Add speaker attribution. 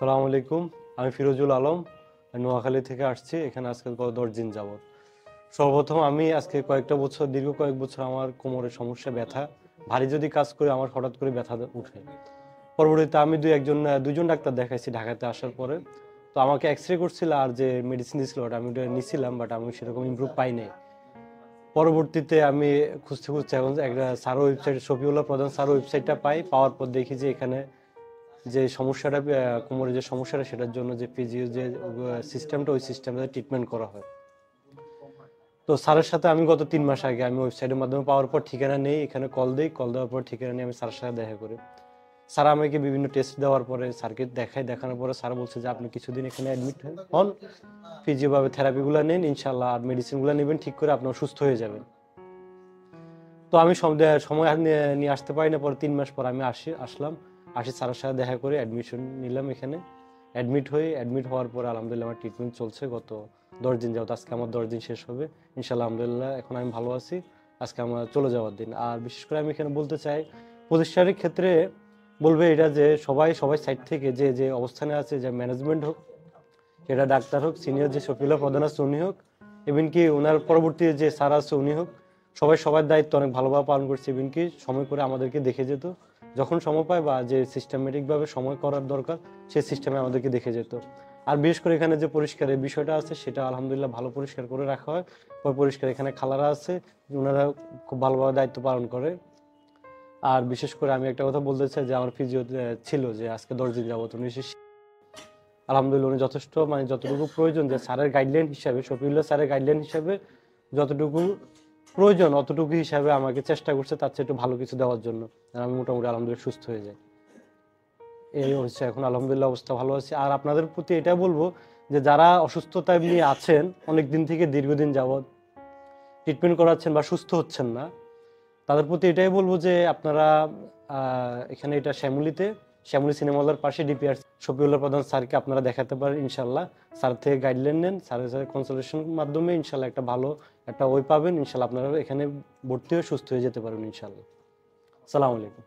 Speaker 1: সালামু আলাইকুম, আমি ফিরোজুল আলম নোয়াখালী থেকে আসছি, এখানে আজকে দশ দিন যাবত সর্বপ্রথম আমি আজকে কয়েকটা বছর, দীর্ঘ কয়েক বছর আমার কোমরের সমস্যা, ব্যথা, ভারী যদি কাজ করি, আমার হঠাৎ করে ব্যথা উঠে। পরবর্তীতে আমি দুই একজন দুজন ডাক্তার দেখাইছি ঢাকাতে আসার পরে। তো আমাকে এক্স রে করছিল আর যে মেডিসিন দিয়েছিল ওটা আমি ওটা নিছিলাম বাট আমি সেরকম ইমপ্রুভ পাই নাই। পরবর্তীতে আমি খুঁজতে খুঁজতে এখন একটা সারো ওয়েবসাইট শফিউল্লাহ প্রধান সারো ওয়েবসাইটটা পাই, পাওয়ার পর দেখি যে এখানে যে সমস্যাটা আহ, কোমরের যে সমস্যাটা সেটার জন্য যে ফিজিও যে সিস্টেমটা ওই সিস্টেমটা ট্রিটমেন্ট করা হয়। তো স্যারের সাথে আমি গত তিন মাস আগে আমি ওয়েবসাইটের মাধ্যমে পাওয়ার পর ঠিকানা নেই এখানে কল দিই কল দেওয়ার পর ঠিকানা নিয়ে আমি স্যারের সাথে দেখা করি। স্যার আমাকে বিভিন্ন টেস্ট দেওয়ার পরে স্যারকে দেখাই দেখানোর পরে স্যার বলছে যে আপনি কিছুদিন এখানে অ্যাডমিট হন ফিজিওভাবে থেরাপিগুলো নিন ইনশাল্লাহ আর মেডিসিনগুলো নেবেন ঠিক করে আপনি সুস্থ হয়ে যাবেন। তো আমি সময় নিয়ে আসতে পারি না পরে তিন মাস পর আমি আসি আসলাম। আসি স্যারের সাথে দেখা করে অ্যাডমিশন নিলাম এখানে। অ্যাডমিট হয়ে অ্যাডমিট হওয়ার পর আলহামদুলিল্লাহ আমার ট্রিটমেন্ট চলছে। গত দশ দিন যাবত, আজকে আমার দশ দিন শেষ হবে। ইনশাল্লাহ আলহামদুলিল্লাহ এখন আমি ভালো আছি। আজকে আমার চলে যাওয়ার দিন। আর বিশেষ করে আমি এখানে বলতে চাই, প্রতিষ্ঠানের ক্ষেত্রে বলবে এটা যে সবাই সবাই সাইড থেকে যে যে অবস্থানে আছে, যে ম্যানেজমেন্ট হোক, সেটা ডাক্তার হোক সিনিয়র যে শফিউল্লাহ প্রধান আছে, উনি হোক ইভেন কি ওনার পরবর্তী যে স্যার আছে, উনি হোক, সবাই সবার দায়িত্ব অনেক ভালোভাবে পালন করছে। ইভেন কি সময় করে আমাদেরকে দেখে যেত। যখন সময় পায় বা যে সিস্টেমেটিকভাবে সময় করার দরকার সেই সিস্টেমে আমাদেরকে দেখে যেত। আর বিশেষ করে এখানে যে পরিষ্কারের বিষয়টা আছে, সেটা আলহামদুলিল্লাহ ভালো পরিষ্কার করে রাখা হয়। পর পরিষ্কার এখানে খালারা আছে ওনারা খুব ভালোভাবে দায়িত্ব পালন করে। আর বিশেষ করে আমি একটা কথা বলতে চাই যে, আমার ফিজিও ছিল যে, আজকে দশ দিন যাবত উনি আলহামদুলিল্লাহ উনি যথেষ্ট মানে যতটুকু প্রয়োজন যে, স্যারের গাইডলাইন হিসাবে, শফিউল্লাহ স্যারের গাইডলাইন হিসাবে যতটুকু প্রয়োজন অতটুকু হিসাবে আমাকে চেষ্টা করছে তার চেয়ে একটু ভালো কিছু দেওয়ার জন্য। আমি মোটামুটি আলহামদুলিল্লাহ সুস্থ হয়ে যাই। এই হচ্ছে এখন আলহামদুলিল্লাহ অবস্থা ভালো আছে। আর আপনাদের প্রতি এটা বলব যে যারা অসুস্থতা নিয়ে আছেন অনেক দিন থেকে দীর্ঘদিন যাবৎ ট্রিটমেন্ট করাচ্ছেন বা সুস্থ হচ্ছেন না, তাদের প্রতি এটাই বলব যে আপনারা এখানে এটা শ্যামলিতে শ্যামলি সিনেমা হলের পাশে ডিপিআর শফিউল্লাহ প্রধান স্যারকে আপনারা দেখাতে পারেন ইনশাল্লাহ স্যার থেকে গাইডলাইন নেন, স্যারের সাথে কনসালটেশন মাধ্যমে ইনশাল্লাহ একটা ভালো একটা ওই পাবেন। ইনশাল্লাহ আপনারা এখানে ভর্তি হয়ে সুস্থ হয়ে যেতে পারবেন ইনশাল্লাহ সালাম আলাইকুম।